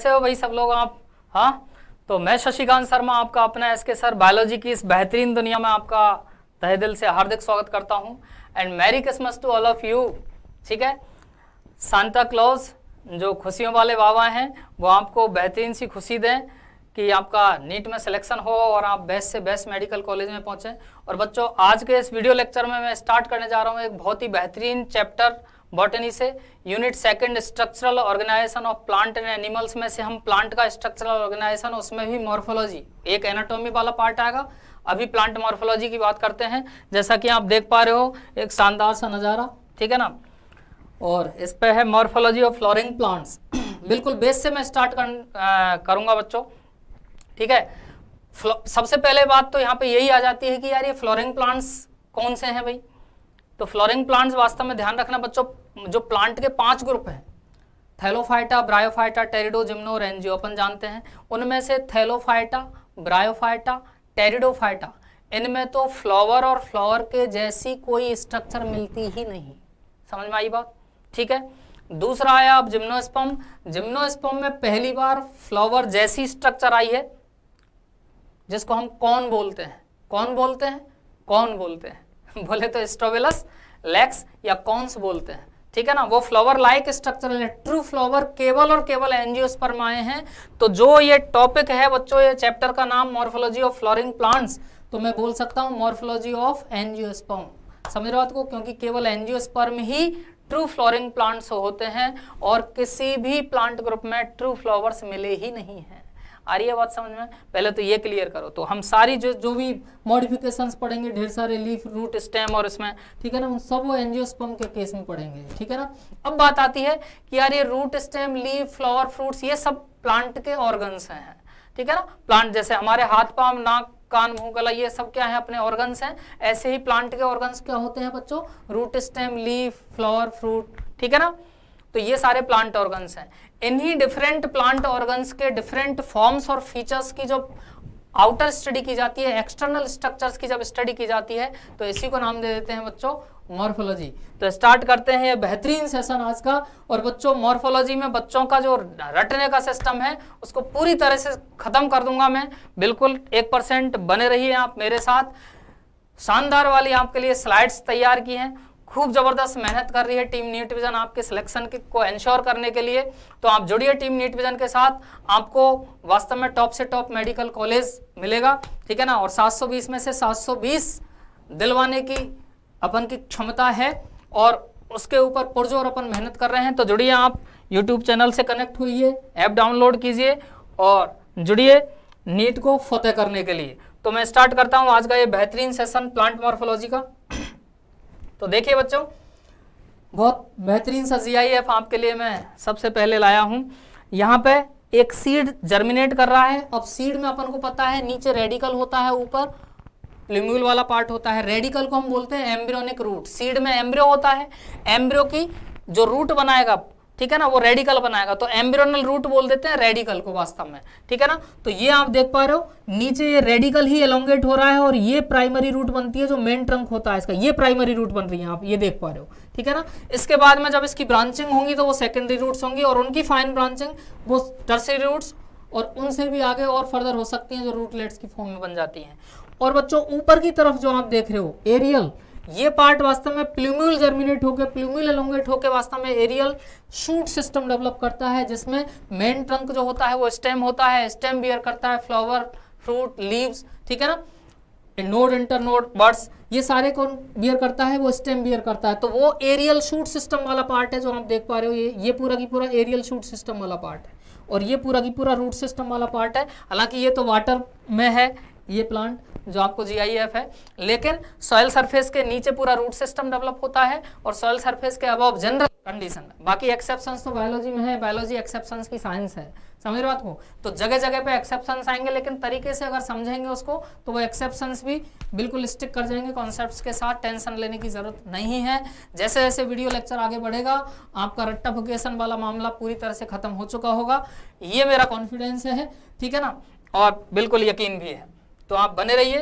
कैसे हो भाई सब लोग आप? हाँ? तो मैं शशिकांत शर्मा आपका अपना एस के सर बायोलॉजी की इस बेहतरीन दुनिया में आपका तहे दिल से हार्दिक स्वागत करता हूँ। And merry Christmas to all of you ठीक है? सांता क्लॉज जो खुशियों वाले बाबा हैं, वो आपको बेहतरीन सी खुशी दें कि आपका नीट में सिलेक्शन हो और आप बेस्ट से बेस्ट मेडिकल कॉलेज में पहुँचे। और बच्चों, आज के इस वीडियो लेक्चर में मैं स्टार्ट करने जा रहा हूँ एक बहुत ही बेहतरीन चैप्टर बॉटनी से unit second structural organisation of plant and animals में से हम प्लांट का स्ट्रक्चरल ऑर्गेनाइजेशन उसमें भी मॉर्फोलॉजी एक एनाटोमी वाला पार्ट आएगा। अभी प्लांट मॉर्फोलॉजी की बात करते हैं। जैसा कि आप देख पा रहे हो एक शानदार सा नज़ारा ठीक है ना? और इस पर है मॉर्फोलॉजी ऑफ़ फ्लोरिंग प्लांट्स बिल्कुल बेस से मैं स्टार्ट कर, करूँगा बच्चों। ठीक है? सबसे पहले बात तो यहाँ पे यही आ जाती है कि यार ये फ्लोरिंग प्लांट्स कौन से हैं भाई? तो फ्लोरिंग प्लांट्स वास्तव में ध्यान रखना बच्चों, जो प्लांट के पाँच ग्रुप हैं थैलोफाइटा ब्रायोफाइटा टेरिडो जिम्नो और एनजियो अपन जानते हैं। उनमें से थैलोफाइटा ब्रायोफाइटा टेरिडोफाइटा इनमें तो फ्लावर और फ्लावर के जैसी कोई स्ट्रक्चर मिलती ही नहीं। समझ में आई बात? ठीक है? दूसरा आया अब जिम्नोस्पम जिम्नोस्पम में पहली बार फ्लावर जैसी स्ट्रक्चर आई है, जिसको हम कौन बोलते हैं? कौन बोलते हैं? कौन बोलते हैं? बोले तो स्ट्रोबेलस, लेक्स या कॉन्स बोलते हैं। ठीक है ना? वो फ्लावर लाइक स्ट्रक्चर है ट्रू फ्लावर केवल और केवल एंजियोस्पर्म आए हैं। तो जो ये टॉपिक है, बच्चों, ये चैप्टर का नाम मॉर्फोलॉजी ऑफ़ फ्लोरिंग प्लांट्स तो मैं बोल सकता हूँ मॉर्फोलॉजी ऑफ़ एंजियोस्पर्म समझ रहे को? क्योंकि केवल एंजियोस्पर्म ही ट्रू फ्लोरिंग प्लांट्स होते हैं और किसी भी प्लांट ग्रुप में ट्रू फ्लावर्स मिले ही नहीं हैं। आ रही है बात समझ में? पहले तो ये क्लियर करो। तो हम सारी जो जो भी मॉडिफिकेशंस पढ़ेंगे, ढेर सारे लीफ रूट स्टेम और इसमें, ठीक है ना, उन सब वो एंजियोस्पर्म के केस में पढ़ेंगे, ठीक है ना? अब बात आती है कि यार ये root stem leaf flower fruits ये सब प्लांट के ऑर्गन्स हैं, ठीक है ना? प्लांट जैसे हमारे हाथ पाम नाक, कान, मुँह, गला, ये सब क्या है अपने ऑर्गन्स हैं? ऐसे ही प्लांट के ऑर्गन्स क्या होते हैं बच्चों? Root stem leaf flower fruit ठीक है ना? तो ये सारे प्लांट ऑर्गन्स हैं। इन्हीं डिफरेंट प्लांट ऑर्गन्स के डिफरेंट फॉर्म्स और फीचर्स की जो आउटर स्टडी की जाती है एक्सटर्नल स्ट्रक्चर्स की जब स्टडी की जाती है तो इसी को नाम दे देते हैं बच्चों मॉर्फोलॉजी तो स्टार्ट करते हैं ये बेहतरीन सेशन आज का। और बच्चों मॉर्फोलॉजी में बच्चों का जो रटने का सिस्टम है, उसको पूरी तरह से ख़त्म कर दूँगा मैं। बिल्कुल एक परसेंट बने रहिए आप मेरे साथ। शानदार वाली आपके लिए स्लाइड्स तैयार की हैं। खूब ज़बरदस्त मेहनत कर रही है टीम नीट विजन आपके सिलेक्शन को इंश्योर करने के लिए। तो आप जुड़िए टीम नीट विजन के साथ। आपको वास्तव में टॉप से टॉप मेडिकल कॉलेज मिलेगा, ठीक है ना? और 720 में से 720 दिलवाने की अपन की क्षमता है और उसके ऊपर पुरजोर अपन मेहनत कर रहे हैं। तो जुड़िए आप यूट्यूब चैनल से कनेक्ट हुई ऐप डाउनलोड कीजिए और जुड़िए नीट को फतेह करने के लिए। तो मैं स्टार्ट करता हूँ आज का ये बेहतरीन सेशन प्लांट मॉर्फोलॉजी का। तो देखिए बच्चों, बहुत बेहतरीन सा जी आपके लिए मैं सबसे पहले लाया हूँ। यहाँ पे एक सीड जर्मिनेट कर रहा है। अब सीड में अपन को पता है, नीचे रेडिकल होता है, ऊपर प्लिम्यूल वाला पार्ट होता है। रेडिकल को हम बोलते हैं एम्ब्रियोनिक रूट सीड में एम्ब्रियो होता है। एम्ब्रियो की जो रूट बनाएगा ठीक है ना, वो रेडिकल बनाएगा। तो एम्ब्रियोनल रूट बोल देते हैं रेडिकल को वास्तव में। ठीक है ना? तो ये आप देख पा रहे हो, नीचे ये रेडिकल ही एलोंगेट हो रहा है और ये प्राइमरी रूट बनती है जो मेन ट्रंक होता है इसका। ये प्राइमरी रूट बन रही है, आप ये देख पा रहे हो। ठीक है ना? इसके बाद में जब इसकी ब्रांचिंग होंगी तो वो सेकेंडरी रूट्स होंगी और उनकी फाइन ब्रांचिंग वो टर्सरी रूट्स और उनसे भी आगे और फर्दर हो सकती हैं जो रूटलेट्स की फॉर्म में बन जाती हैं। और बच्चों, ऊपर की तरफ़ जो आप देख रहे हो एरियल ये पार्ट वास्तव में प्लूम्यूल जर्मिनेट होकर प्लूम्यूल एलोंगेट होकर वास्तव में एरियल शूट सिस्टम डेवलप करता है, जिसमें मेन ट्रंक जो होता है वो स्टेम होता है स्टेम बियर करता है फ्लावर फ्रूट लीव्स ठीक है ना? नोड इंटर नोड बर्ड्स ये सारे कौन बियर करता है? वो स्टेम बियर करता है। तो वो एरियल शूट सिस्टम वाला पार्ट है जो आप देख पा रहे हो, ये ये पूरा की पूरा एरियल शूट सिस्टम वाला पार्ट है। और ये पूरा की पूरा रूट सिस्टम वाला पार्ट है। हालाँकि ये तो वाटर में है ये प्लांट जो आपको जीआईएफ है, लेकिन सॉयल सरफेस के नीचे पूरा रूट सिस्टम डेवलप होता है और सॉयल सरफेस के अबाव जनरल कंडीशन बाकी एक्सेप्शंस तो बायोलॉजी में है बायोलॉजी एक्सेप्शंस की साइंस है। समझ बात को? तो जगह जगह पे एक्सेप्शंस आएँगे, लेकिन तरीके से अगर समझेंगे उसको तो वो एक्सेप्शंस भी बिल्कुल स्टिक कर जाएँगे कॉन्सेप्ट्स के साथ टेंशन लेने की ज़रूरत नहीं है। जैसे जैसे वीडियो लेक्चर आगे बढ़ेगा, आपका रट्टाफिकेशन वाला मामला पूरी तरह से खत्म हो चुका होगा। ये मेरा कॉन्फिडेंस है, ठीक है ना? और बिल्कुल यकीन भी है। तो आप बने रहिए।